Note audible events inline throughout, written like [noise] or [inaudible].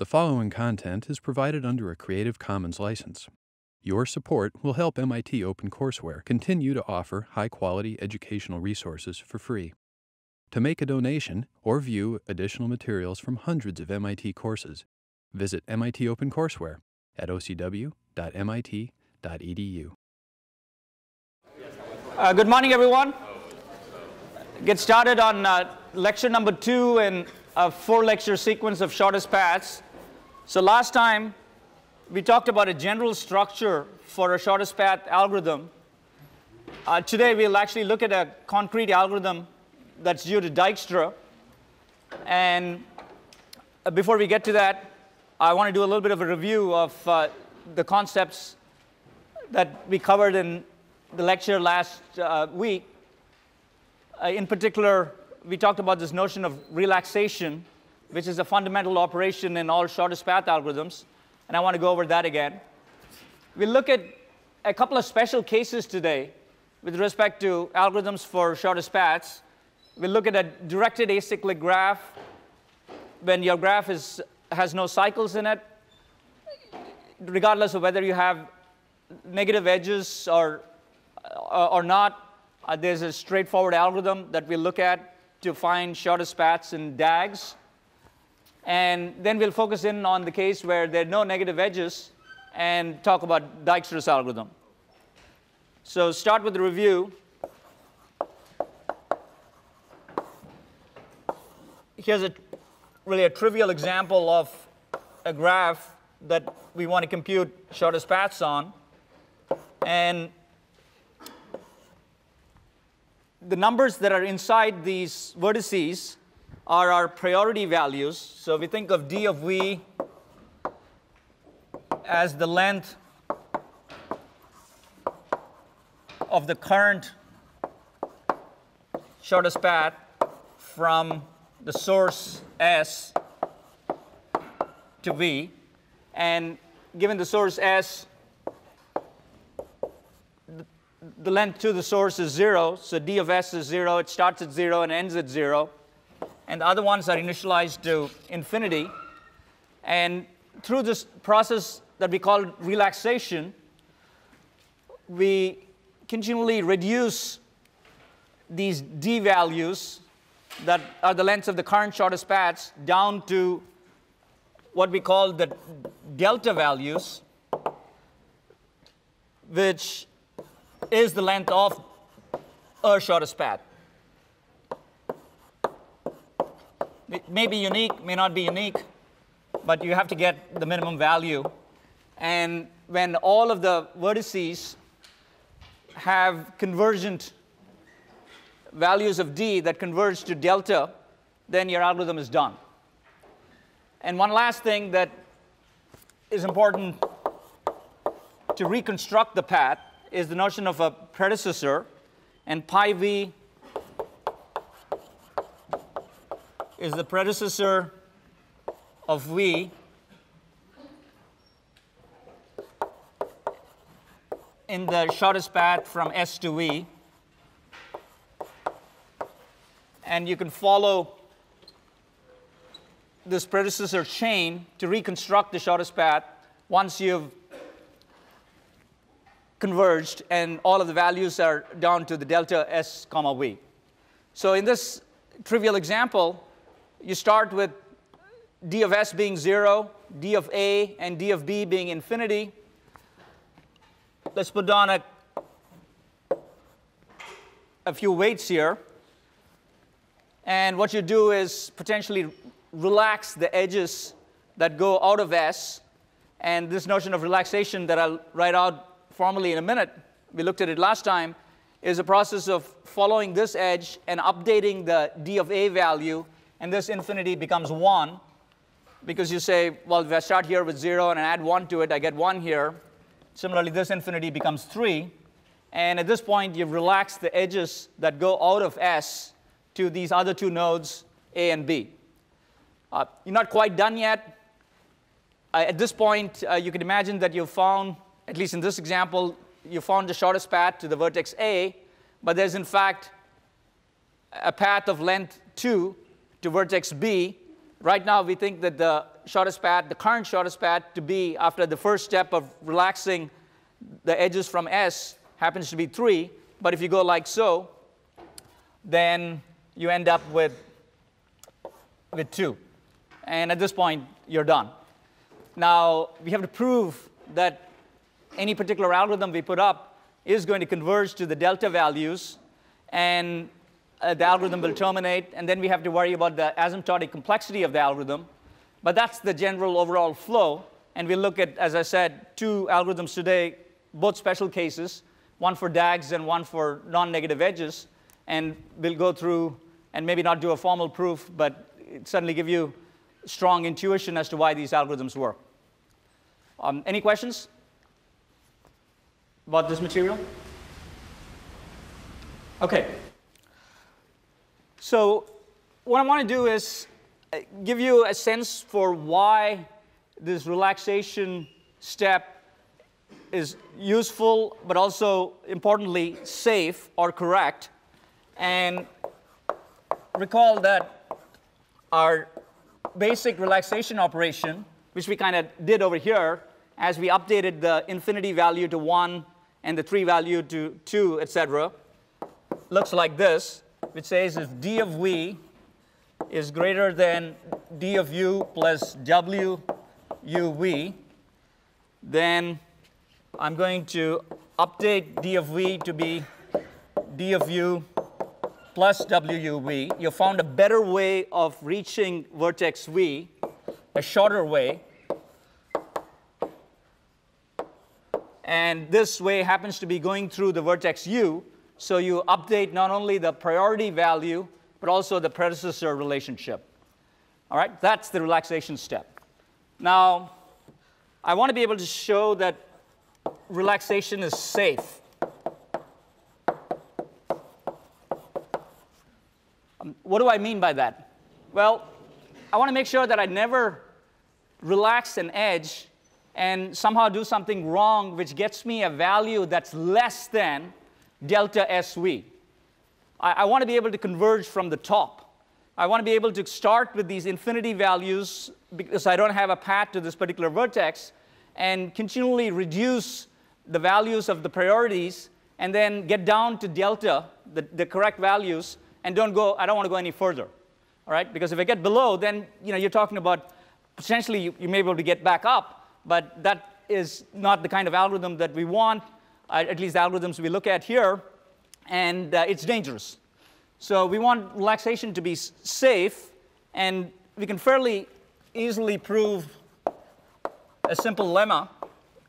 The following content is provided under a Creative Commons license. Your support will help MIT OpenCourseware continue to offer high quality educational resources for free. To make a donation or view additional materials from hundreds of MIT courses, visit MIT OpenCourseware at ocw.mit.edu. Uh, good morning, everyone. Get started on uh, lecture number two in a four lecture sequence of shortest paths. So last time we talked about a general structure for a shortest path algorithm. Uh, today we'll actually look at a concrete algorithm that's due to Dijkstra. And uh, before we get to that, I want to do a little bit of a review of uh, the concepts that we covered in the lecture last uh, week. Uh, in particular, we talked about this notion of relaxation, which is a fundamental operation in all shortest path algorithms. And I want to go over that again. We'll look at a couple of special cases today with respect to algorithms for shortest paths. We'll look at a directed acyclic graph when your graph is, has no cycles in it, regardless of whether you have negative edges or, or not, uh, there's a straightforward algorithm that we'll look at to find shortest paths in DAGs. And then we'll focus in on the case where there are no negative edges and talk about Dijkstra's algorithm. So start with the review. Here's a really a trivial example of a graph that we want to compute shortest paths on. And the numbers that are inside these vertices are our priority values. So we think of d of v as the length of the current shortest path from the source S to V. And given the source S, the length to the source is 0, so d of s is 0. It starts at 0 and ends at 0. And the other ones are initialized to infinity. And through this process that we call relaxation, we continually reduce these d values that are the lengths of the current shortest paths down to what we call the delta values, which is the length of a shortest path. It may be unique, may not be unique, but you have to get the minimum value. And when all of the vertices have convergent values of d that converge to delta, then your algorithm is done. And one last thing that is important to reconstruct the path is the notion of a predecessor, and pi v is the predecessor of v in the shortest path from S to V. And you can follow this predecessor chain to reconstruct the shortest path once you've converged and all of the values are down to the delta s comma v. So in this trivial example, you start with d of s being 0, d of a and d of b being infinity. Let's put down a, a few weights here. And what you do is potentially relax the edges that go out of S. And this notion of relaxation that I'll write out formally in a minute, we looked at it last time, is a process of following this edge and updating the d of a value, and this infinity becomes 1, because you say, well, if I start here with 0 and add 1 to it, I get 1 here. Similarly, this infinity becomes 3. And at this point, you've relaxed the edges that go out of S to these other two nodes, A and B. Uh, you're not quite done yet. Uh, at this point, uh, you can imagine that you've found at least in this example, you found the shortest path to the vertex A, but there's in fact a path of length 2 to vertex B, Right now, we think that the shortest path, the current shortest path to B after the first step of relaxing the edges from S happens to be 3. But if you go like so, then you end up with, with 2. And at this point, you're done. Now, we have to prove that any particular algorithm we put up is going to converge to the delta values. And uh, the algorithm will terminate, and then we have to worry about the asymptotic complexity of the algorithm. But that's the general overall flow. And we'll look at, as I said, two algorithms today, both special cases, one for DAGs and one for non-negative edges. And we'll go through and maybe not do a formal proof, but certainly give you strong intuition as to why these algorithms work. Um, any questions about this material? Okay. So what I want to do is uh, give you a sense for why this relaxation step is useful, but also importantly safe or correct. And recall that our basic relaxation operation, which we kind of did over here, as we updated the infinity value to 1 and the 3 value to 2, etc., looks like this which says if d of v is greater than d of u plus w u v, then I'm going to update d of v to be d of u plus wuv. You found a better way of reaching vertex v, a shorter way. And this way happens to be going through the vertex u, so you update not only the priority value, but also the predecessor relationship. All right, that's the relaxation step. Now, I want to be able to show that relaxation is safe. Um, what do I mean by that? Well, I want to make sure that I never relax an edge and somehow do something wrong which gets me a value that's less than delta SV. I, I want to be able to converge from the top. I want to be able to start with these infinity values because I don't have a path to this particular vertex and continually reduce the values of the priorities and then get down to delta, the, the correct values, and don't go, I don't want to go any further. All right? Because if I get below, then you know, you're talking about potentially you, you may be able to get back up, but that is not the kind of algorithm that we want at least the algorithms we look at here, and uh, it's dangerous. So we want relaxation to be safe, and we can fairly easily prove a simple lemma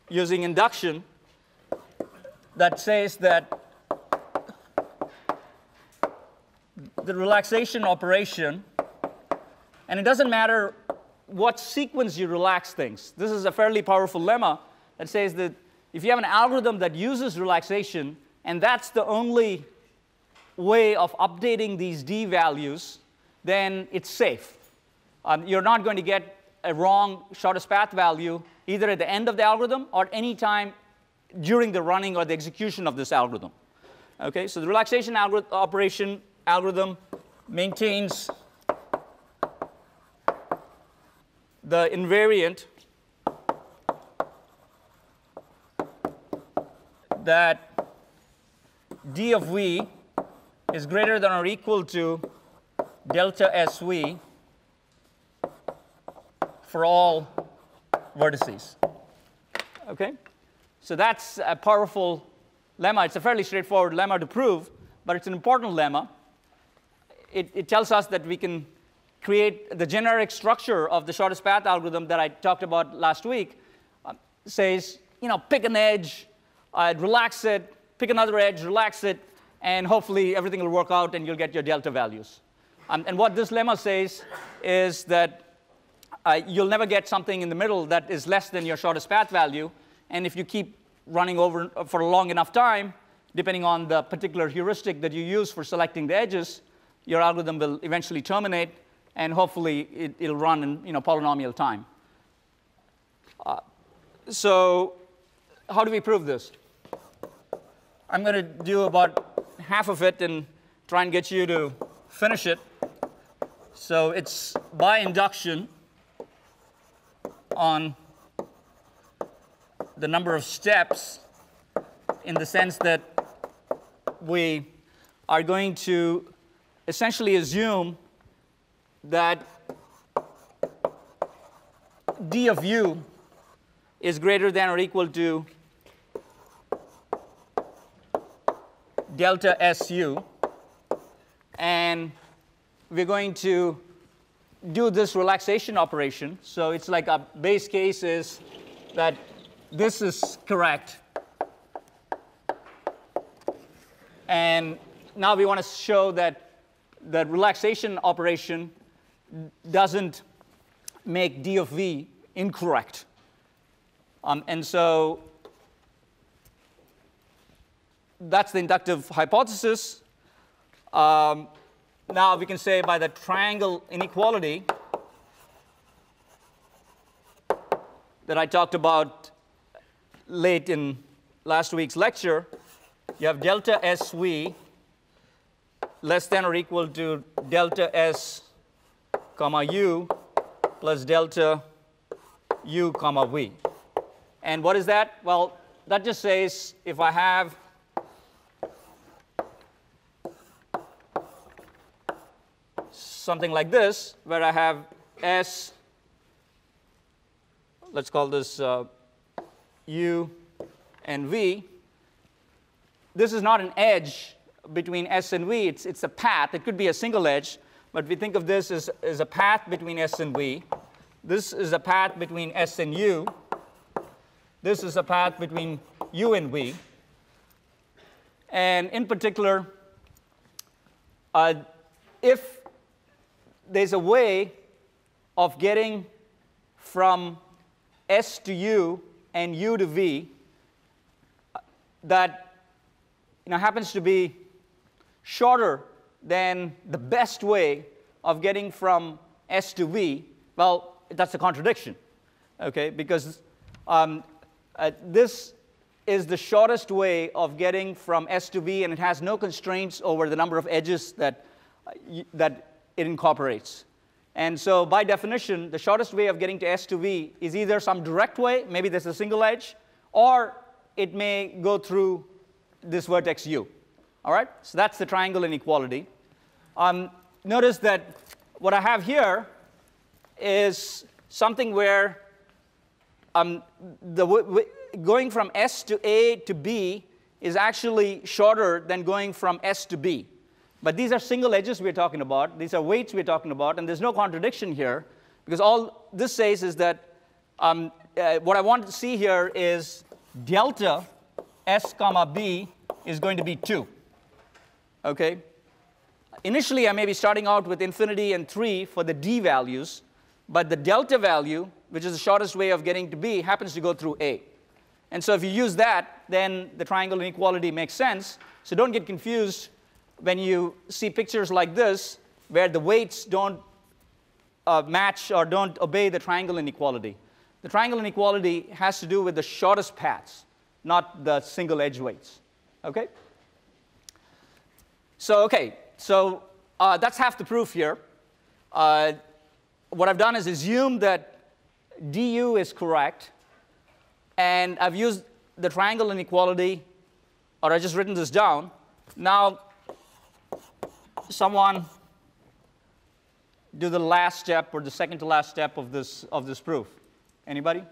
using induction that says that the relaxation operation, and it doesn't matter what sequence you relax things. This is a fairly powerful lemma that says that if you have an algorithm that uses relaxation, and that's the only way of updating these d values, then it's safe. Um, you're not going to get a wrong shortest path value either at the end of the algorithm or any time during the running or the execution of this algorithm. Okay, so the relaxation algor operation algorithm maintains the invariant that d of v is greater than or equal to delta SV for all vertices. Okay? So that's a powerful lemma. It's a fairly straightforward lemma to prove, but it's an important lemma. It, it tells us that we can create the generic structure of the shortest path algorithm that I talked about last week. Uh, says, you know, pick an edge, I'd relax it, pick another edge, relax it, and hopefully everything will work out and you'll get your delta values. Um, and what this lemma says is that uh, you'll never get something in the middle that is less than your shortest path value. And if you keep running over for a long enough time, depending on the particular heuristic that you use for selecting the edges, your algorithm will eventually terminate, and hopefully it, will run in you know, polynomial time. Uh, so how do we prove this? I'm going to do about half of it and try and get you to finish it. So it's by induction on the number of steps in the sense that we are going to essentially assume that d of u is greater than or equal to delta SU. And we're going to do this relaxation operation. So it's like a base case is that this is correct. And now we want to show that the relaxation operation doesn't make d of v incorrect. Um, and so that's the inductive hypothesis. Um, now we can say by the triangle inequality that I talked about late in last week's lecture, you have delta SV less than or equal to delta S comma U plus delta U comma V. And what is that? Well, that just says if I have something like this, where I have S, let's call this uh, U and V. This is not an edge between S and V, it's, it's a path. It could be a single edge, but we think of this as, as a path between S and V. This is a path between S and U. This is a path between U and V. And in particular, uh, if there's a way of getting from S to U and U to V that you know, happens to be shorter than the best way of getting from S to V, well, that's a contradiction, okay? Because um, uh, this is the shortest way of getting from S to V, and it has no constraints over the number of edges that, uh, that it incorporates. And so by definition, the shortest way of getting to S to V is either some direct way, maybe there's a single edge, or it may go through this vertex U. All right? So that's the triangle inequality. Um, notice that what I have here is something where um, the going from S to A to B is actually shorter than going from S to B. But these are single edges we're talking about. These are weights we're talking about. And there's no contradiction here because all this says is that um, uh, what I want to see here is delta S comma B is going to be 2. Okay? Initially, I may be starting out with infinity and 3 for the D values, but the delta value, which is the shortest way of getting to B, happens to go through A. And so if you use that, then the triangle inequality makes sense. So don't get confused when you see pictures like this, where the weights don't uh, match or don't obey the triangle inequality. The triangle inequality has to do with the shortest paths, not the single edge weights. Okay? So, okay, so uh, that's half the proof here. Uh, what I've done is assume that du is correct, and I've used the triangle inequality, or I've just written this down. Now, someone do the last step or the second to last step of this, of this proof? Anybody?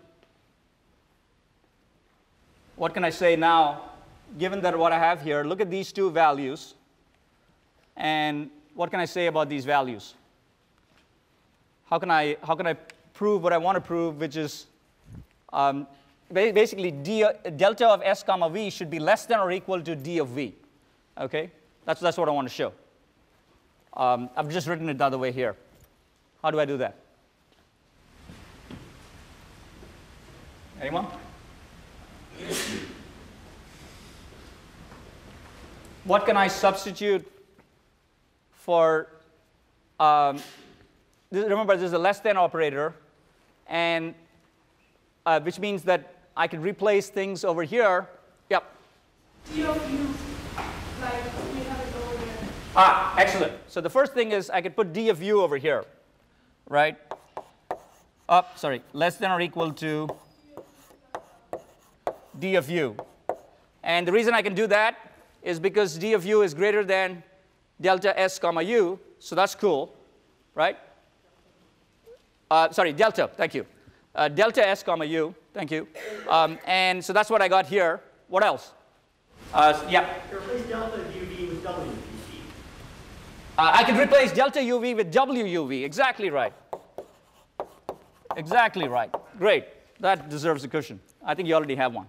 What can I say now, given that what I have here, look at these two values, and what can I say about these values? How can I, how can I prove what I want to prove, which is um, basically d, delta of s comma v should be less than or equal to d of v. Okay? That's, that's what I want to show. Um, I've just written it the other way here. How do I do that? Anyone? what can I substitute for, um, this, remember this is a less than operator, and uh, which means that I can replace things over here. Yep. D of u, like we have it over there. Ah, excellent. So the first thing is I could put d of u over here, right? Oh, sorry, less than or equal to d of u. And the reason I can do that is because d of u is greater than delta s comma u, so that's cool, right? Uh, sorry, delta, thank you. Uh, delta s comma u, thank you. Um, and so that's what I got here. What else? Uh, yeah. Replace delta uv with wuv. Uh, I can replace delta uv with wuv. Exactly right. Exactly right. Great. That deserves a cushion. I think you already have one.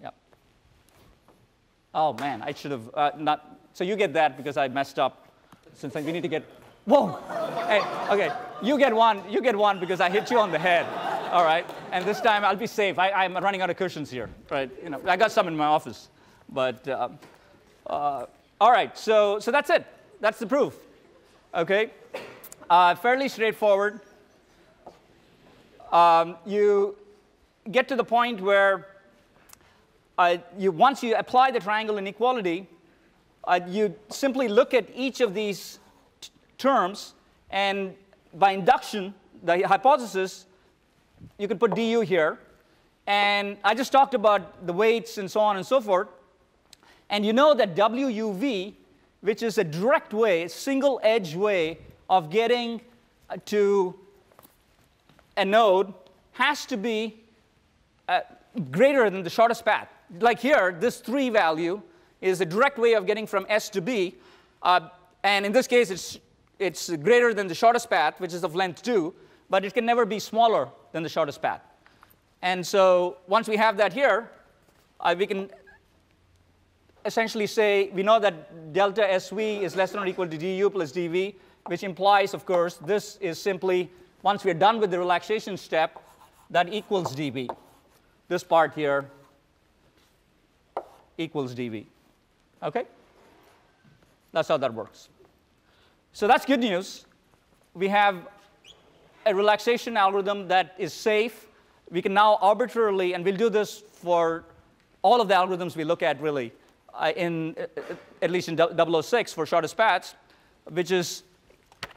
Yeah. Oh man, I should have uh, not. So you get that because I messed up. Since we need to get. Whoa. Hey, okay. You get one. You get one because I hit you on the head. All right. And this time I'll be safe. I, am running out of cushions here. Right. You know, I got some in my office. But uh, uh, all right. So so that's it. That's the proof. Okay. Uh, fairly straightforward um, you get to the point where uh, you, once you apply the triangle inequality, uh, you simply look at each of these terms, and by induction, the hypothesis, you could put du here. And I just talked about the weights and so on and so forth. And you know that WUV, which is a direct way, single edge way of getting to a node has to be uh, greater than the shortest path. Like here, this 3 value is a direct way of getting from S to B. Uh, and in this case, it's, it's greater than the shortest path, which is of length 2, but it can never be smaller than the shortest path. And so once we have that here, uh, we can essentially say we know that delta SV is less than or equal to du plus dv, which implies, of course, this is simply once we're done with the relaxation step, that equals dV. This part here equals dV. Okay? That's how that works. So that's good news. We have a relaxation algorithm that is safe. We can now arbitrarily, and we'll do this for all of the algorithms we look at really, in, at least in 006 for shortest paths, which is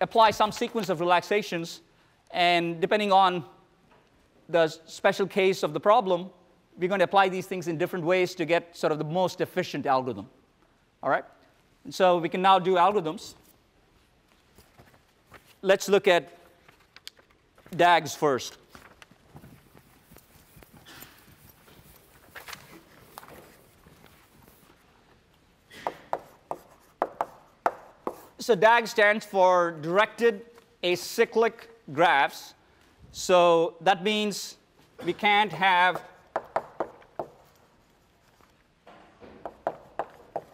apply some sequence of relaxations and depending on the special case of the problem, we're going to apply these things in different ways to get sort of the most efficient algorithm. All right? And so we can now do algorithms. Let's look at DAGs first. So DAG stands for Directed Acyclic graphs. So that means we can't have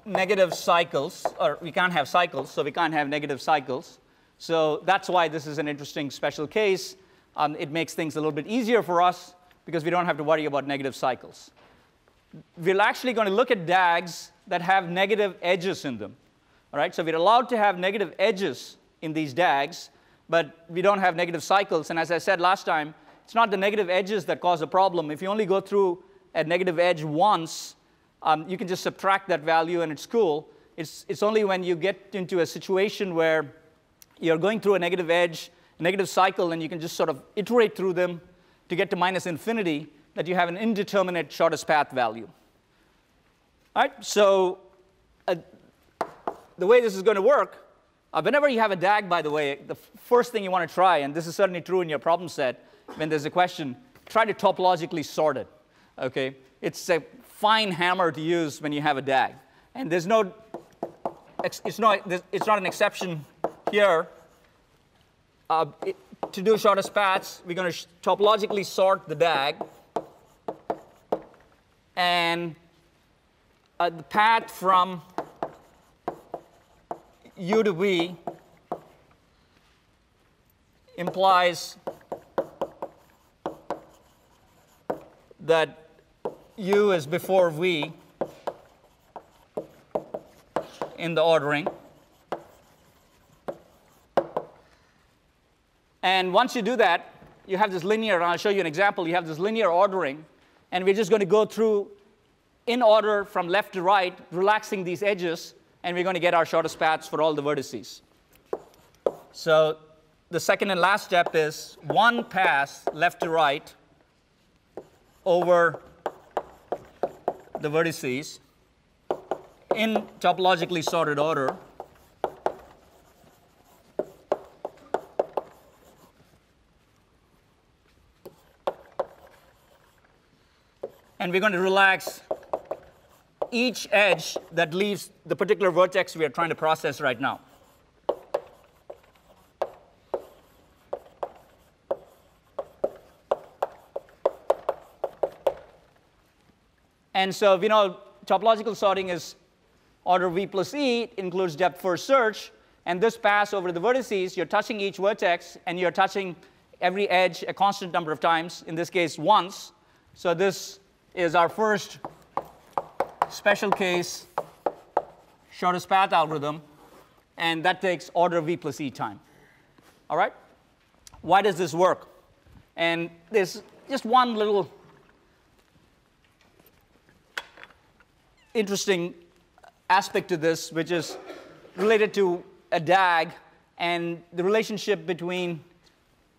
negative cycles, or we can't have cycles, so we can't have negative cycles. So that's why this is an interesting special case. Um, it makes things a little bit easier for us because we don't have to worry about negative cycles. We're actually going to look at DAGs that have negative edges in them. All right, so we're allowed to have negative edges in these DAGs, but we don't have negative cycles. And as I said last time, it's not the negative edges that cause a problem. If you only go through a negative edge once, um, you can just subtract that value and it's cool. It's, it's only when you get into a situation where you're going through a negative edge, negative cycle, and you can just sort of iterate through them to get to minus infinity that you have an indeterminate shortest path value. All right, so the way this is going to work uh, whenever you have a DAG, by the way, the first thing you want to try, and this is certainly true in your problem set, when there's a question, try to topologically sort it. Okay? It's a fine hammer to use when you have a DAG. And there's no, it's not, it's not an exception here. Uh, it, to do shortest paths, we're going to topologically sort the DAG. And uh, the path from u to v implies that u is before v in the ordering. And once you do that, you have this linear, and I'll show you an example, you have this linear ordering, and we're just going to go through in order from left to right, relaxing these edges and we're going to get our shortest paths for all the vertices. So the second and last step is one pass left to right over the vertices in topologically sorted order. And we're going to relax each edge that leaves the particular vertex we are trying to process right now. And so you know topological sorting is order v plus e, includes depth first search. And this pass over the vertices, you're touching each vertex, and you're touching every edge a constant number of times, in this case, once. So this is our first special case shortest path algorithm, and that takes order v plus e time. All right? Why does this work? And there's just one little interesting aspect to this, which is related to a DAG and the relationship between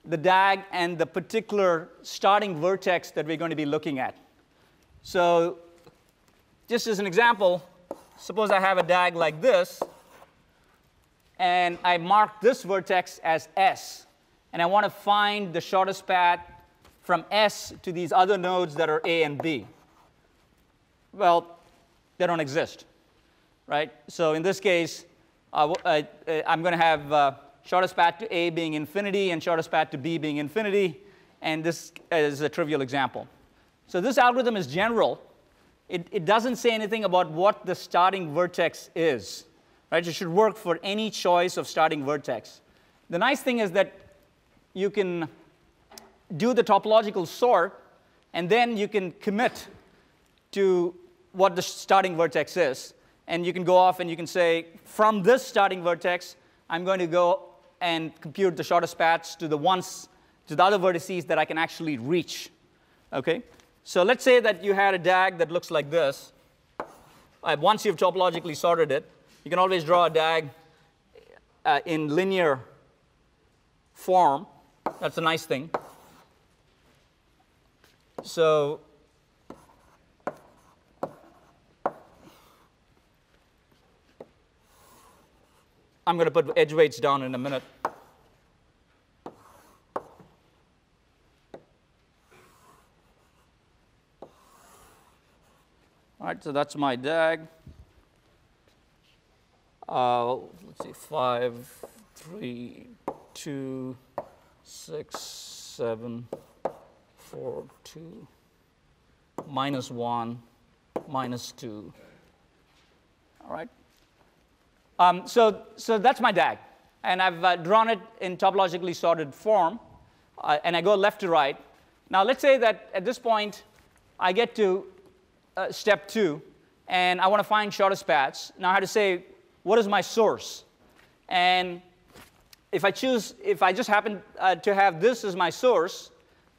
the DAG and the particular starting vertex that we're going to be looking at. So just as an example, suppose I have a DAG like this, and I mark this vertex as S, and I want to find the shortest path from S to these other nodes that are A and B. Well, they don't exist, right? So in this case, uh I'm going to have uh, shortest path to A being infinity and shortest path to B being infinity, and this is a trivial example. So this algorithm is general. It, it doesn't say anything about what the starting vertex is, right? It should work for any choice of starting vertex. The nice thing is that you can do the topological sort, and then you can commit to what the starting vertex is. And you can go off and you can say, from this starting vertex, I'm going to go and compute the shortest paths to the ones, to the other vertices that I can actually reach. Okay? So let's say that you had a DAG that looks like this. Once you've topologically sorted it, you can always draw a DAG uh, in linear form. That's a nice thing. So I'm going to put edge weights down in a minute. So that's my DAG. Uh, let's see, five, three, two, six, seven, four, two, minus one, minus two. All right. Um, so, so that's my DAG. And I've uh, drawn it in topologically sorted form. Uh, and I go left to right. Now, let's say that at this point, I get to uh, step two, and I want to find shortest paths. Now, I have to say, what is my source? And if I choose, if I just happen uh, to have this as my source,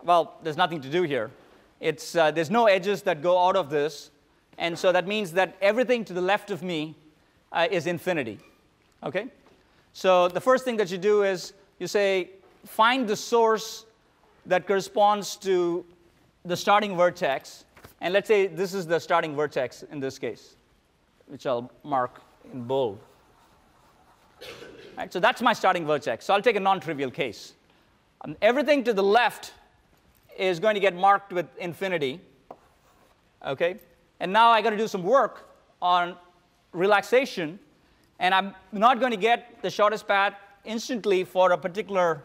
well, there's nothing to do here. It's, uh, there's no edges that go out of this. And so that means that everything to the left of me uh, is infinity. Okay? So the first thing that you do is you say, find the source that corresponds to the starting vertex. And let's say this is the starting vertex in this case, which I'll mark in bold. Right, so that's my starting vertex. So I'll take a non-trivial case. Um, everything to the left is going to get marked with infinity. Okay? And now I got to do some work on relaxation, and I'm not going to get the shortest path instantly for a particular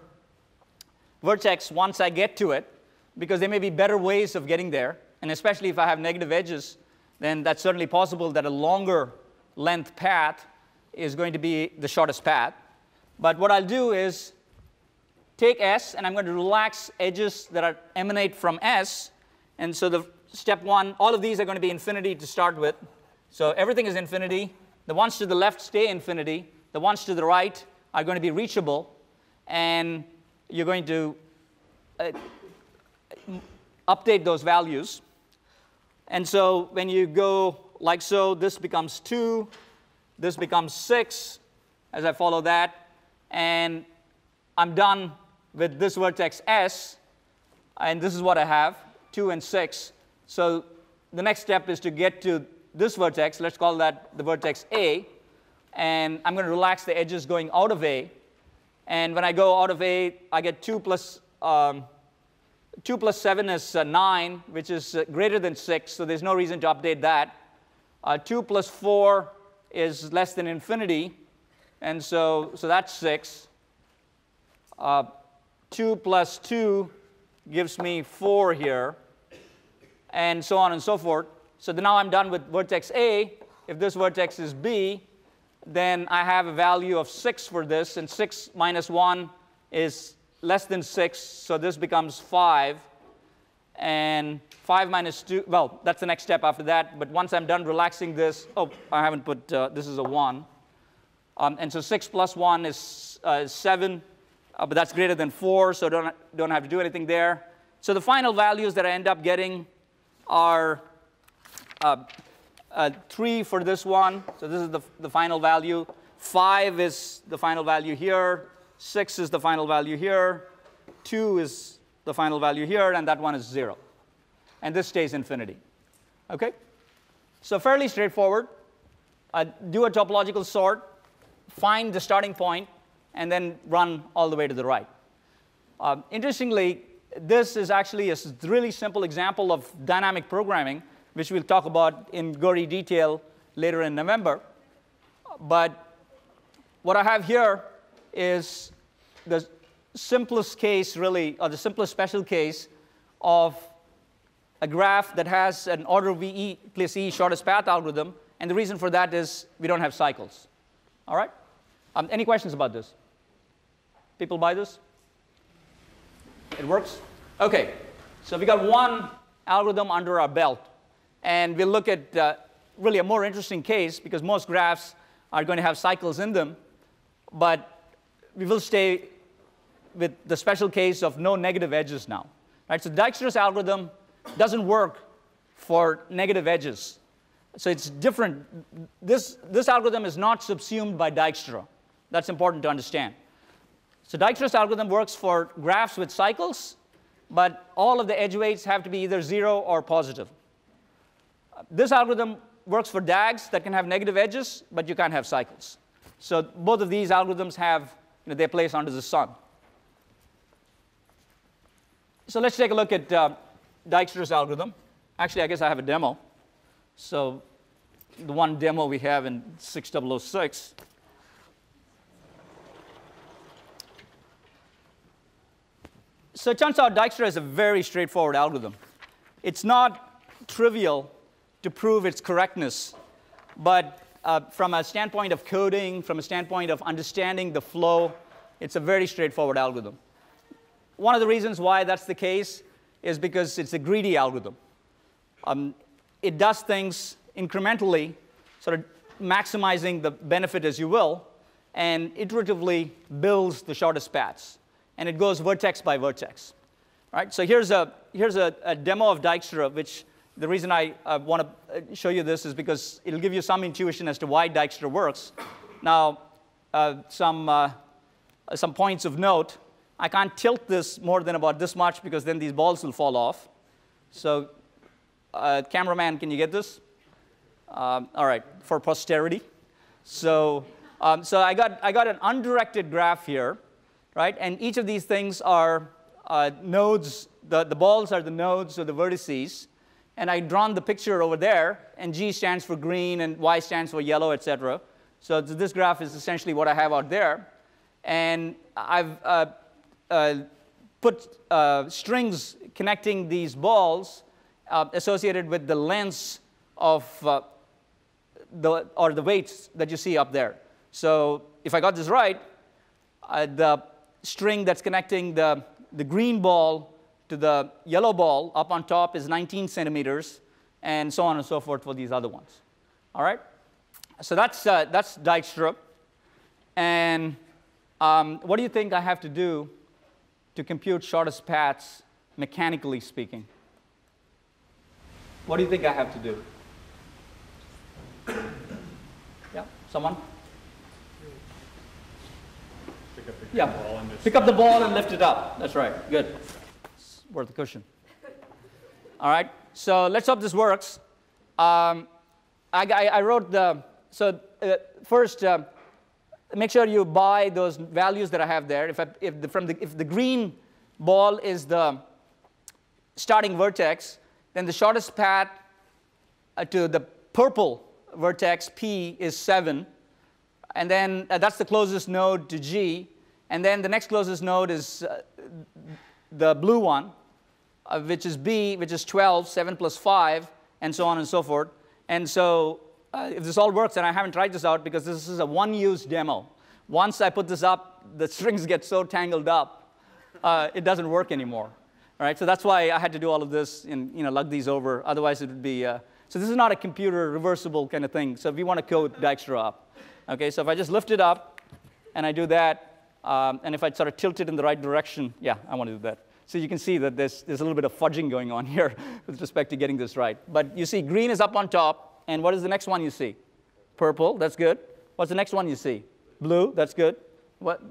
vertex once I get to it, because there may be better ways of getting there. And especially if I have negative edges, then that's certainly possible that a longer length path is going to be the shortest path. But what I'll do is take S, and I'm going to relax edges that are, emanate from S. And so the step one, all of these are going to be infinity to start with. So everything is infinity. The ones to the left stay infinity. The ones to the right are going to be reachable. And you're going to uh, update those values. And so when you go like so, this becomes 2. This becomes 6 as I follow that. And I'm done with this vertex S. And this is what I have, 2 and 6. So the next step is to get to this vertex. Let's call that the vertex A. And I'm going to relax the edges going out of A. And when I go out of A, I get 2 plus, um, 2 plus 7 is uh, 9, which is uh, greater than 6, so there's no reason to update that. Uh, 2 plus 4 is less than infinity, and so, so that's 6. Uh, 2 plus 2 gives me 4 here, and so on and so forth. So now I'm done with vertex A. If this vertex is B, then I have a value of 6 for this, and 6 minus 1 is less than 6, so this becomes 5. And 5 minus 2, well, that's the next step after that, but once I'm done relaxing this, oh, I haven't put, uh, this is a 1. Um, and so 6 plus 1 is uh, 7, uh, but that's greater than 4, so don't, don't have to do anything there. So the final values that I end up getting are uh, uh, 3 for this one. So this is the, the final value. 5 is the final value here. 6 is the final value here. 2 is the final value here, and that one is 0. And this stays infinity. Okay? So fairly straightforward. Uh, do a topological sort, find the starting point, and then run all the way to the right. Uh, interestingly, this is actually a really simple example of dynamic programming which we'll talk about in gory detail later in November. But what I have here is the simplest case, really, or the simplest special case of a graph that has an order VE plus E shortest path algorithm. And the reason for that is we don't have cycles. All right? Um, any questions about this? People buy this? It works? OK. So we got one algorithm under our belt. And we'll look at uh, really a more interesting case because most graphs are going to have cycles in them. But we will stay with the special case of no negative edges now. Right? So Dijkstra's algorithm doesn't work for negative edges. So it's different. This, this algorithm is not subsumed by Dijkstra. That's important to understand. So Dijkstra's algorithm works for graphs with cycles, but all of the edge weights have to be either zero or positive. This algorithm works for DAGs that can have negative edges, but you can't have cycles. So both of these algorithms have you know, their place under the sun. So let's take a look at uh, Dijkstra's algorithm. Actually, I guess I have a demo. So the one demo we have in 6006. So it turns out Dijkstra is a very straightforward algorithm. It's not trivial to prove its correctness. But uh, from a standpoint of coding, from a standpoint of understanding the flow, it's a very straightforward algorithm. One of the reasons why that's the case is because it's a greedy algorithm. Um, it does things incrementally, sort of maximizing the benefit as you will, and iteratively builds the shortest paths. And it goes vertex by vertex. Right? So here's a, here's a, a demo of Dijkstra, which the reason I uh, want to uh, show you this is because it'll give you some intuition as to why Dijkstra works. Now, uh, some, uh, some points of note. I can't tilt this more than about this much because then these balls will fall off. So, uh, cameraman, can you get this? Um, all right, for posterity. So, um, so I, got, I got an undirected graph here, right? And each of these things are uh, nodes. The, the balls are the nodes or the vertices and I've drawn the picture over there, and G stands for green, and Y stands for yellow, etc. So this graph is essentially what I have out there. And I've uh, uh, put uh, strings connecting these balls uh, associated with the lengths of uh, the, or the weights that you see up there. So if I got this right, uh, the string that's connecting the, the green ball to the yellow ball up on top is 19 centimeters, and so on and so forth for these other ones. All right? So that's, uh, that's Dijkstra. And um, what do you think I have to do to compute shortest paths, mechanically speaking? What do you think I have to do? Yeah, someone? Pick up the Yeah. ball and Pick up the ball and lift it up. That's right. Good. Worth the cushion. [laughs] All right. So let's hope this works. Um, I, I, I wrote the so uh, first. Uh, make sure you buy those values that I have there. If, I, if, the, from the, if the green ball is the starting vertex, then the shortest path uh, to the purple vertex P is 7. And then uh, that's the closest node to G. And then the next closest node is uh, the blue one, uh, which is B, which is 12, 7 plus 5, and so on and so forth. And so uh, if this all works, and I haven't tried this out because this is a one-use demo. Once I put this up, the strings get so tangled up, uh, it doesn't work anymore. All right, so that's why I had to do all of this and you know lug these over. Otherwise, it would be. Uh, so this is not a computer reversible kind of thing. So if you want to code Dijkstra up, okay. So if I just lift it up, and I do that, um, and if I sort of tilt it in the right direction, yeah, I want to do that. So you can see that there's, there's a little bit of fudging going on [laughs] here with respect to getting this right. But you see green is up on top, and what is the next one you see? Purple, that's good. What's the next one you see? Blue, that's good. What,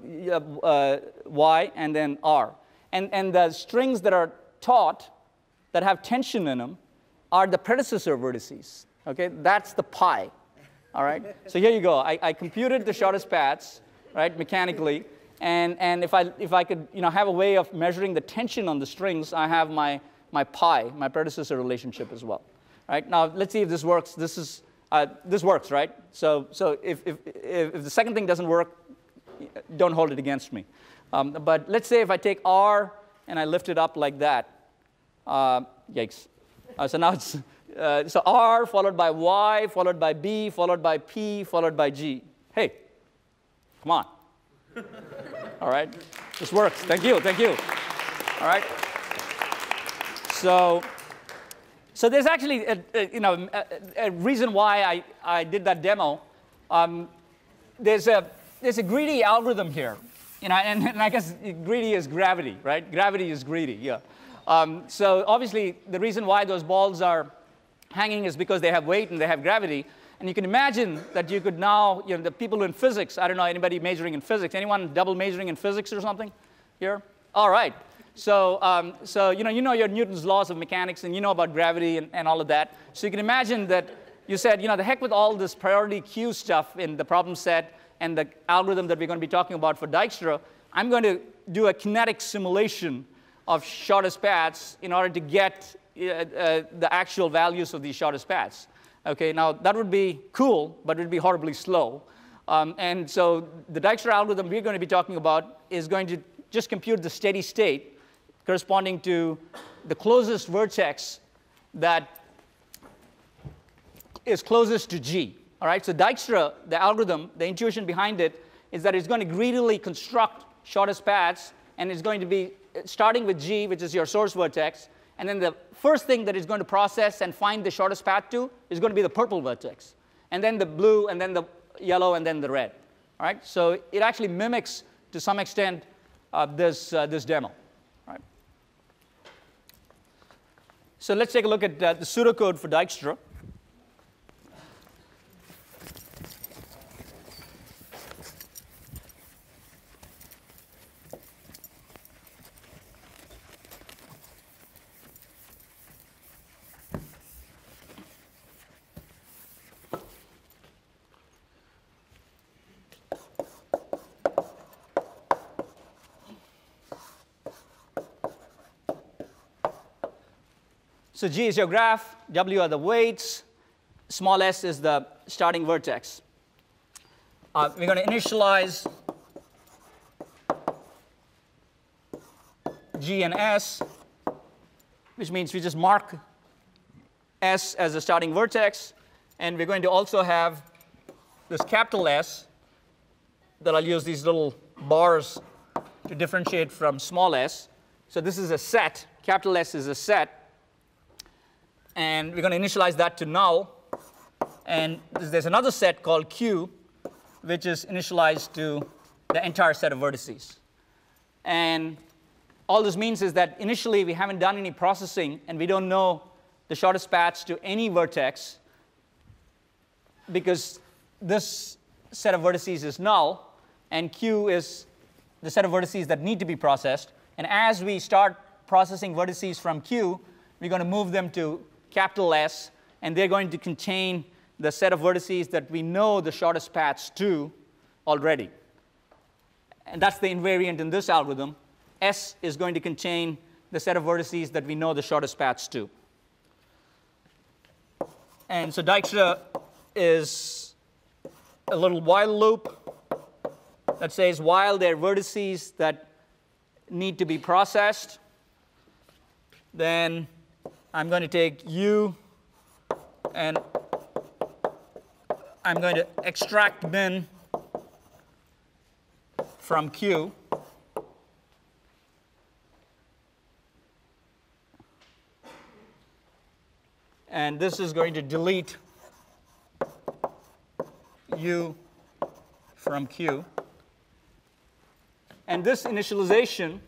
uh, y, and then R. And, and the strings that are taut that have tension in them are the predecessor vertices. Okay, that's the pi. All right. So here you go. I, I computed the shortest paths, right, mechanically, and and if I if I could you know have a way of measuring the tension on the strings, I have my my pi, my predecessor relationship as well. Right? Now, let's see if this works. This, is, uh, this works, right? So, so if, if, if, the second thing doesn't work, don't hold it against me. Um, but let's say if I take R and I lift it up like that. Uh, yikes. Uh, so now it's, uh, so R followed by Y, followed by B, followed by P, followed by G. Hey, come on. [laughs] All right, this works. Thank you, thank you. All right. So, so there's actually a, a you know, a, a, reason why I, I did that demo. Um, there's, a, there's a greedy algorithm here. You know, and, and, I guess greedy is gravity, right? Gravity is greedy, yeah. Um, so obviously, the reason why those balls are hanging is because they have weight and they have gravity. And you can imagine that you could now, you know, the people in physics, I don't know anybody majoring in physics. Anyone double majoring in physics or something here? All right. So, um, so you know, you know your Newton's laws of mechanics and you know about gravity and, and all of that. So you can imagine that you said, you know, the heck with all this priority queue stuff in the problem set and the algorithm that we're going to be talking about for Dijkstra. I'm going to do a kinetic simulation of shortest paths in order to get uh, uh, the actual values of these shortest paths. Okay, now that would be cool, but it would be horribly slow. Um, and so the Dijkstra algorithm we're going to be talking about is going to just compute the steady state corresponding to the closest vertex that is closest to G. All right, so Dijkstra, the algorithm, the intuition behind it is that it's going to greedily construct shortest paths, and it's going to be starting with G, which is your source vertex, and then the first thing that it's going to process and find the shortest path to is going to be the purple vertex, and then the blue, and then the yellow, and then the red. All right, so it actually mimics to some extent uh, this, uh, this demo. All right? So let's take a look at uh, the pseudocode for Dijkstra. So G is your graph, W are the weights, small s is the starting vertex. Uh, we're going to initialize G and S, which means we just mark S as the starting vertex, and we're going to also have this capital S that I'll use these little bars to differentiate from small s. So this is a set, capital S is a set, and we're going to initialize that to null. And there's another set called Q, which is initialized to the entire set of vertices. And all this means is that initially we haven't done any processing, and we don't know the shortest paths to any vertex because this set of vertices is null, and Q is the set of vertices that need to be processed. And as we start processing vertices from Q, we're going to move them to capital S, and they're going to contain the set of vertices that we know the shortest paths to already. And that's the invariant in this algorithm. S is going to contain the set of vertices that we know the shortest paths to. And so Dijkstra is a little while loop that says while there are vertices that need to be processed, then I'm going to take u and I'm going to extract min from q. And this is going to delete u from q. And this initialization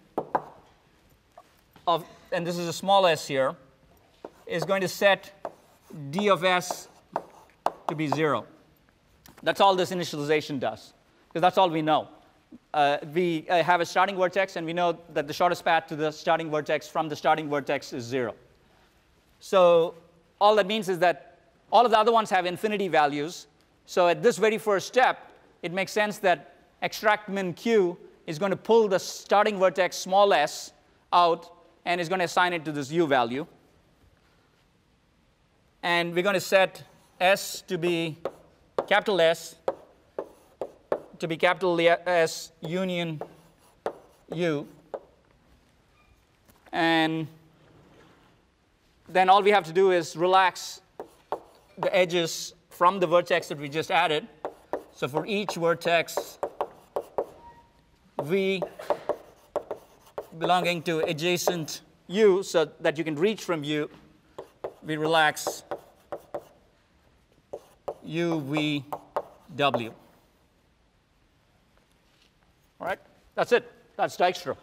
of, and this is a small s here, is going to set d of s to be 0. That's all this initialization does, because that's all we know. Uh, we uh, have a starting vertex, and we know that the shortest path to the starting vertex from the starting vertex is 0. So all that means is that all of the other ones have infinity values. So at this very first step, it makes sense that extract min q is going to pull the starting vertex small s out and is going to assign it to this u value. And we're going to set s to be capital S to be capital S union U. And then all we have to do is relax the edges from the vertex that we just added. So for each vertex V belonging to adjacent U so that you can reach from U, we relax UVW. All right, that's it. That's Dijkstra.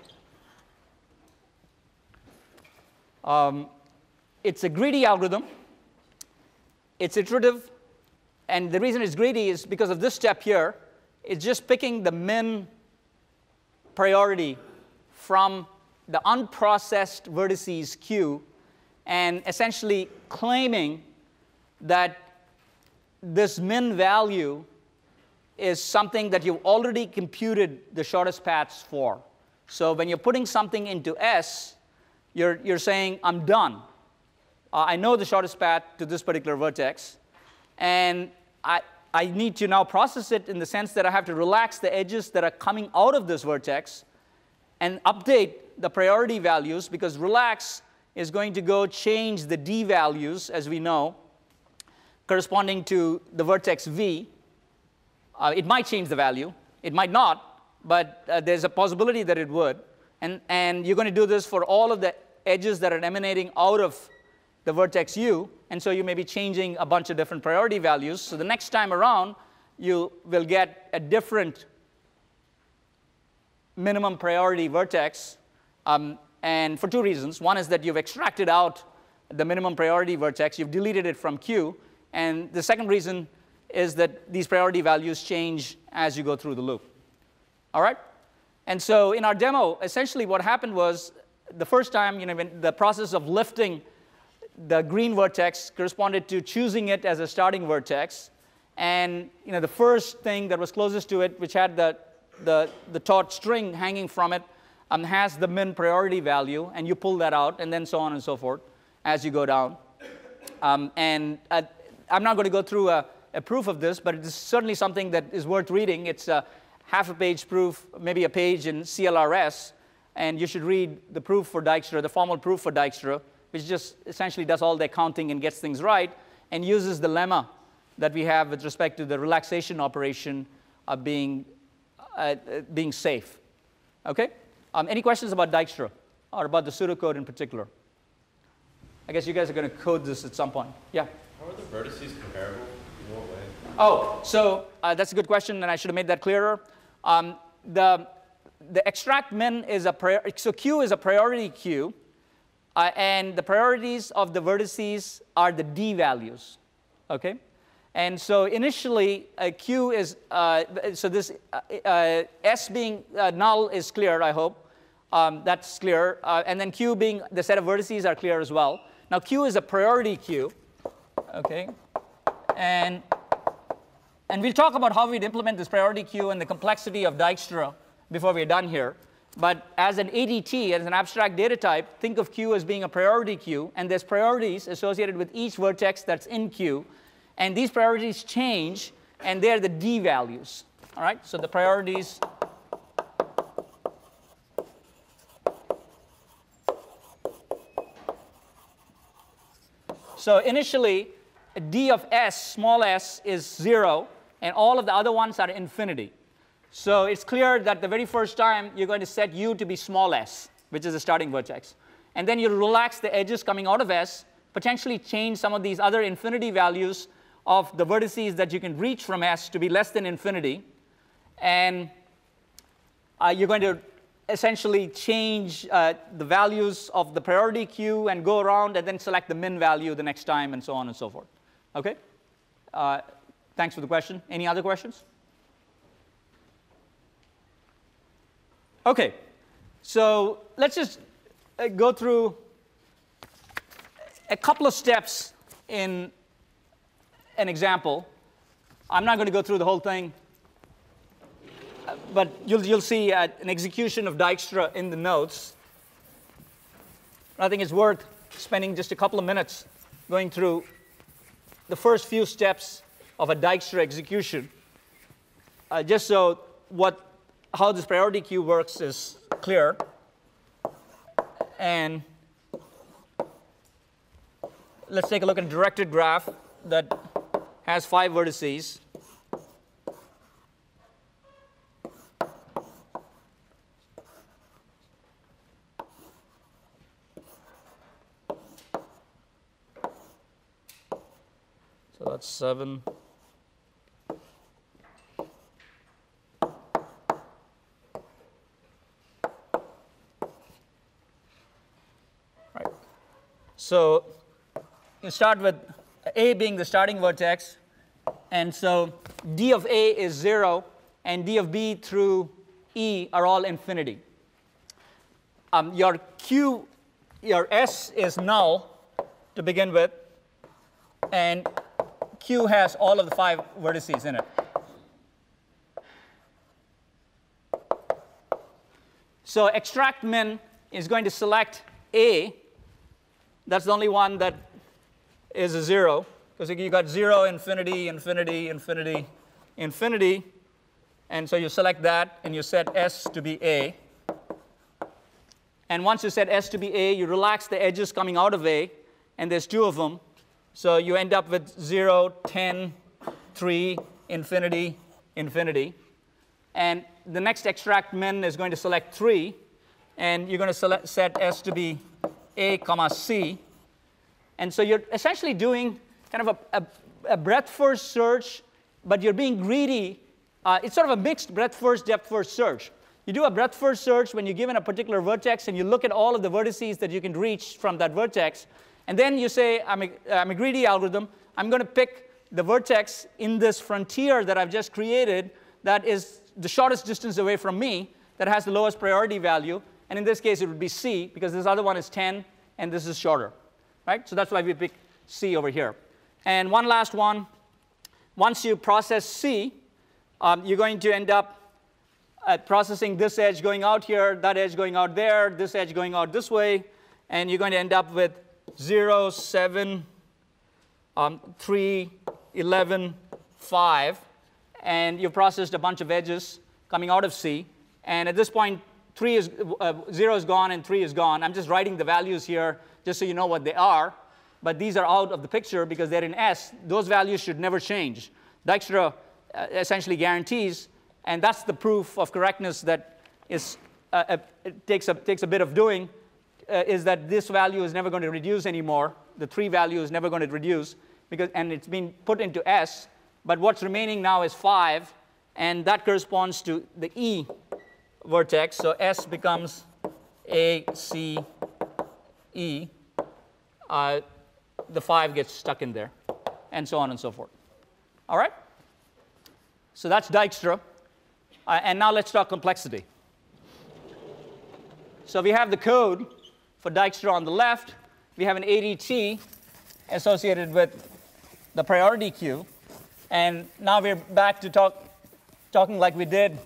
Um, it's a greedy algorithm. It's iterative. And the reason it's greedy is because of this step here. It's just picking the min priority from the unprocessed vertices Q and essentially claiming that this min value is something that you've already computed the shortest paths for. So when you're putting something into S, you're, you're saying, I'm done. Uh, I know the shortest path to this particular vertex, and I, I need to now process it in the sense that I have to relax the edges that are coming out of this vertex and update the priority values because relax is going to go change the d values, as we know, corresponding to the vertex v. Uh, it might change the value. It might not, but uh, there's a possibility that it would. And, and you're going to do this for all of the edges that are emanating out of the vertex u. And so you may be changing a bunch of different priority values. So the next time around, you will get a different minimum priority vertex. Um, and for two reasons. One is that you've extracted out the minimum priority vertex. You've deleted it from Q. And the second reason is that these priority values change as you go through the loop. All right? And so in our demo, essentially what happened was the first time, you know, the process of lifting the green vertex corresponded to choosing it as a starting vertex. And you know, the first thing that was closest to it, which had the, the, the taut string hanging from it, um, has the min priority value, and you pull that out, and then so on and so forth as you go down. Um, and uh, I'm not going to go through a, a, proof of this, but it is certainly something that is worth reading. It's a half a page proof, maybe a page in CLRS, and you should read the proof for Dijkstra, the formal proof for Dijkstra, which just essentially does all the accounting and gets things right, and uses the lemma that we have with respect to the relaxation operation of being, uh, being safe. Okay? Um, any questions about Dijkstra or about the pseudocode in particular? I guess you guys are going to code this at some point. Yeah? Are the vertices comparable? In what way? Oh, so uh, that's a good question, and I should have made that clearer. Um, the, the extract min is a so Q is a priority queue, uh, and the priorities of the vertices are the D values, okay? And so initially, uh, Q is, uh, so this uh, uh S being uh, null is clear, I hope. Um, that's clear. And then Q being the set of vertices are clear as well. Now Q is a priority queue, okay? And, and we'll talk about how we'd implement this priority queue and the complexity of Dijkstra before we're done here. But as an ADT, as an abstract data type, think of Q as being a priority queue, and there's priorities associated with each vertex that's in Q. And these priorities change, and they're the D values. All right, so the priorities So initially, d of s, small s, is 0, and all of the other ones are infinity. So it's clear that the very first time you're going to set u to be small s, which is the starting vertex. And then you relax the edges coming out of s, potentially change some of these other infinity values of the vertices that you can reach from s to be less than infinity. And uh, you're going to essentially change uh, the values of the priority queue and go around and then select the min value the next time and so on and so forth. Okay? Uh, thanks for the question. Any other questions? Okay, so let's just uh, go through a couple of steps in an example. I'm not going to go through the whole thing but you'll, you'll see uh, an execution of Dijkstra in the notes. I think it's worth spending just a couple of minutes going through the first few steps of a Dijkstra execution, uh, just so what, how this priority queue works is clear. And let's take a look at a directed graph that has five vertices. That's 7. Right. So you start with A being the starting vertex, and so d of A is 0, and d of B through E are all infinity. Um, your Q, your S is null to begin with, and Q has all of the five vertices in it. So extract min is going to select A. That's the only one that is a 0, because you got 0, infinity, infinity, infinity, infinity. And so you select that, and you set S to be A. And once you set S to be A, you relax the edges coming out of A, and there's two of them. So you end up with 0, 10, 3, infinity, infinity. And the next extract min is going to select 3. And you're going to select, set S to be A comma C. And so you're essentially doing kind of a, a, a breadth first search, but you're being greedy. Uh, it's sort of a mixed breadth first, depth first search. You do a breadth first search when you're given a particular vertex and you look at all of the vertices that you can reach from that vertex. And then you say, I'm a, I'm a greedy algorithm. I'm going to pick the vertex in this frontier that I've just created that is the shortest distance away from me that has the lowest priority value. And in this case, it would be C because this other one is 10 and this is shorter. Right? So that's why we pick C over here. And one last one. Once you process C, um, you're going to end up uh, processing this edge going out here, that edge going out there, this edge going out this way, and you're going to end up with 0, 7, um, 3, 11, 5, and you've processed a bunch of edges coming out of C. And at this point, 3 is, uh, 0 is gone and 3 is gone. I'm just writing the values here just so you know what they are. But these are out of the picture because they're in S. Those values should never change. Dijkstra uh, essentially guarantees, and that's the proof of correctness that is, uh, uh takes, a, takes a bit of doing uh, is that this value is never going to reduce anymore. The 3 value is never going to reduce, because, and it's been put into S. But what's remaining now is 5, and that corresponds to the E vertex. So S becomes A, C, E. Uh, the 5 gets stuck in there, and so on and so forth. All right? So that's Dijkstra. Uh, and now let's talk complexity. So we have the code for Dijkstra on the left. We have an ADT associated with the priority queue. And now we're back to talk, talking like we did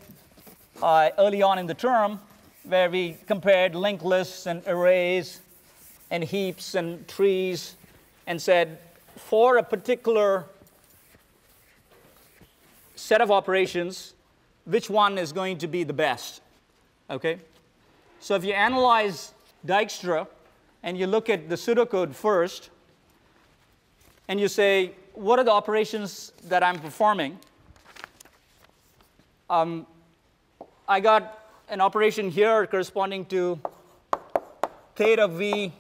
uh, early on in the term, where we compared linked lists and arrays and heaps and trees and said, for a particular set of operations, which one is going to be the best? Okay? So if you analyze Dijkstra and you look at the pseudocode first, and you say, what are the operations that I'm performing? Um, I got an operation here corresponding to theta v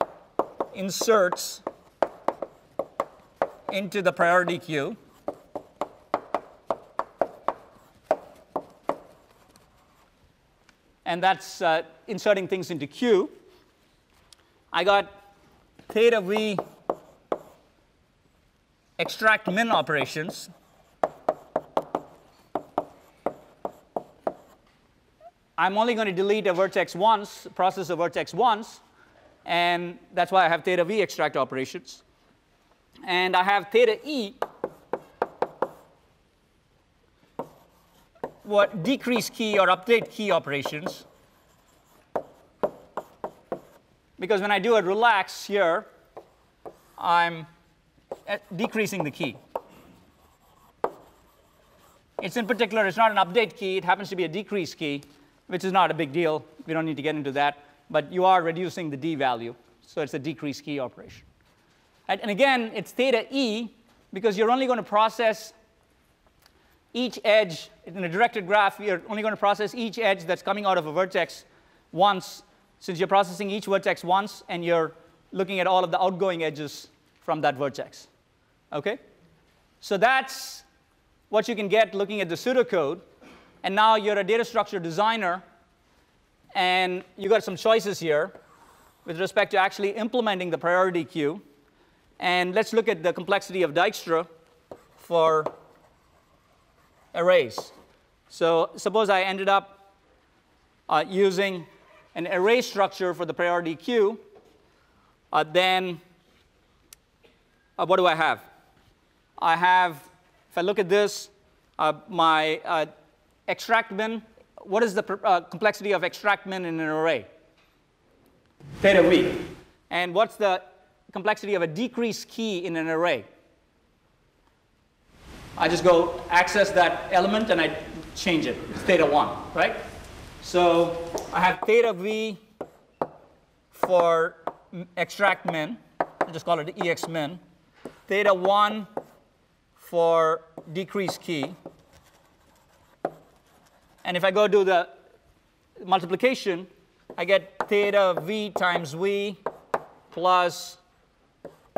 inserts into the priority queue. And that's uh, inserting things into queue. I got theta v extract min operations. I'm only going to delete a vertex once, process a vertex once, and that's why I have theta v extract operations. And I have theta e, what decrease key or update key operations. Because when I do a relax here, I'm uh, decreasing the key. It's in particular, it's not an update key, it happens to be a decrease key, which is not a big deal. We don't need to get into that. But you are reducing the d value, so it's a decrease key operation. And, and again, it's theta e, because you're only going to process each edge in a directed graph, you're only going to process each edge that's coming out of a vertex once, since you're processing each vertex once and you're looking at all of the outgoing edges from that vertex. Okay? So that's what you can get looking at the pseudocode. And now you're a data structure designer, and you got some choices here with respect to actually implementing the priority queue. And let's look at the complexity of Dijkstra for arrays. So suppose I ended up uh, using an array structure for the priority queue, uh, then uh, what do I have? I have, if I look at this, uh, my uh, extract min, what is the uh, complexity of extract min in an array? Theta v. And what's the complexity of a decrease key in an array? I just go access that element and I change it. It's theta 1, right? So I have theta v for extract min. I'll just call it ex min theta 1 for decrease key. And if I go do the multiplication, I get theta v times v plus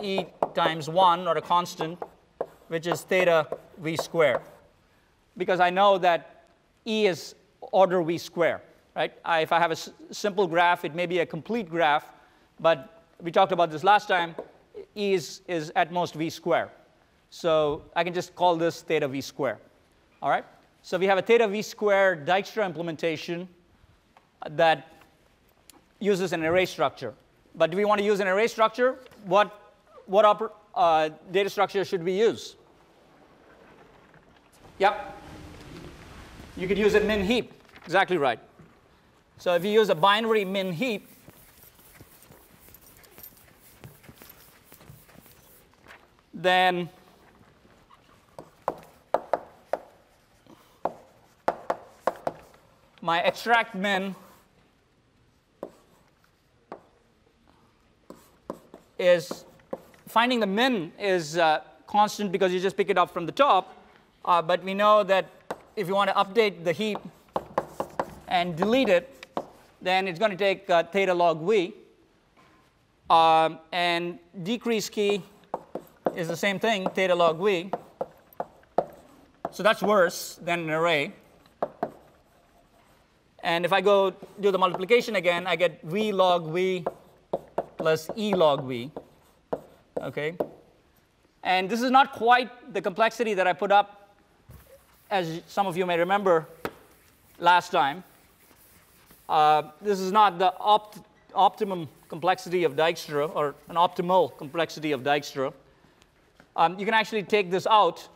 e times 1, or a constant, which is theta v squared. Because I know that e is order v squared. Right? I, if I have a simple graph, it may be a complete graph, but we talked about this last time. E is, is at most v square. So I can just call this theta v square. All right? So we have a theta v square Dijkstra implementation that uses an array structure. But do we want to use an array structure? What, what uh, data structure should we use? Yep. You could use a min heap. Exactly right. So if you use a binary min heap, then my extract min is finding the min is uh, constant because you just pick it up from the top. Uh, but we know that if you want to update the heap and delete it, then it's going to take uh, theta log v. Um, and decrease key is the same thing, theta log v. So that's worse than an array. And if I go do the multiplication again, I get v log v plus e log v. Okay? And this is not quite the complexity that I put up, as some of you may remember last time. Uh, this is not the opt optimum complexity of Dijkstra or an optimal complexity of Dijkstra. Um, you can actually take this out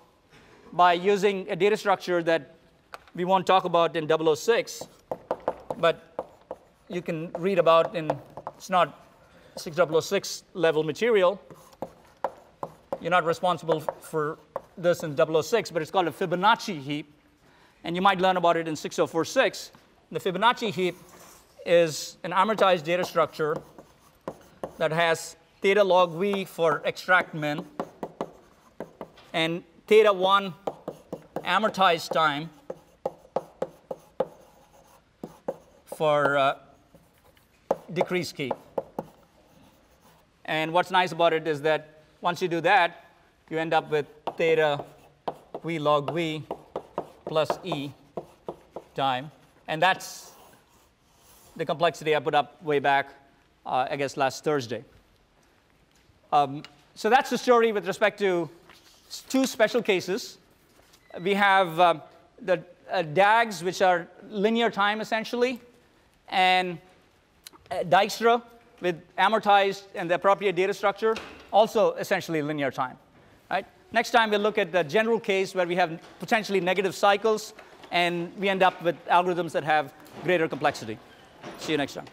by using a data structure that we won't talk about in 006, but you can read about in, it's not 6006 level material. You're not responsible for this in 006, but it's called a Fibonacci heap. And you might learn about it in 6046. The Fibonacci heap is an amortized data structure that has theta log v for extract min and theta 1 amortized time for uh, decrease key. And what's nice about it is that once you do that, you end up with theta v log v plus e time. And that's the complexity I put up way back, uh, I guess, last Thursday. Um, so that's the story with respect to two special cases. We have uh, the uh, DAGs, which are linear time essentially, and uh, Dijkstra with amortized and the appropriate data structure, also essentially linear time. Right? Next time we'll look at the general case where we have potentially negative cycles and we end up with algorithms that have greater complexity. See you next time.